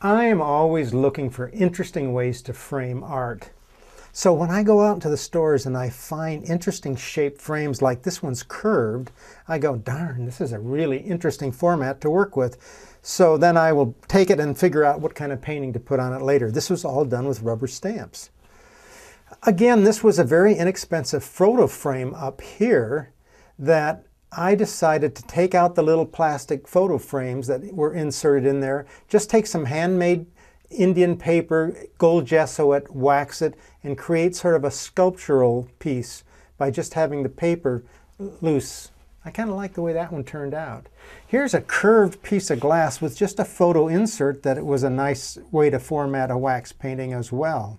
I am always looking for interesting ways to frame art. So when I go out into the stores and I find interesting shaped frames like this one's curved, I go, darn, this is a really interesting format to work with. So then I will take it and figure out what kind of painting to put on it later. This was all done with rubber stamps. Again, this was a very inexpensive photo frame up here that I decided to take out the little plastic photo frames that were inserted in there, just take some handmade Indian paper, gold gesso it, wax it, and create sort of a sculptural piece by just having the paper loose. I kind of like the way that one turned out. Here's a curved piece of glass with just a photo insert that it was a nice way to format a wax painting as well.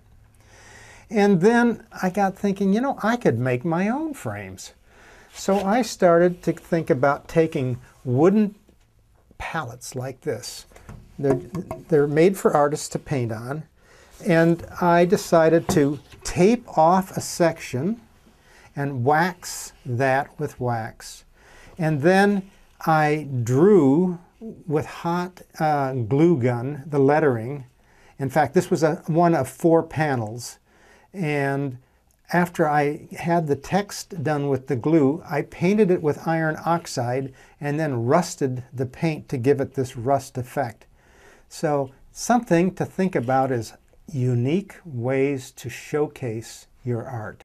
And then I got thinking, you know, I could make my own frames. So I started to think about taking wooden palettes like this. They're, they're made for artists to paint on. And I decided to tape off a section and wax that with wax. And then I drew with hot uh, glue gun the lettering. In fact, this was a, one of four panels. And after I had the text done with the glue, I painted it with iron oxide and then rusted the paint to give it this rust effect. So something to think about is unique ways to showcase your art.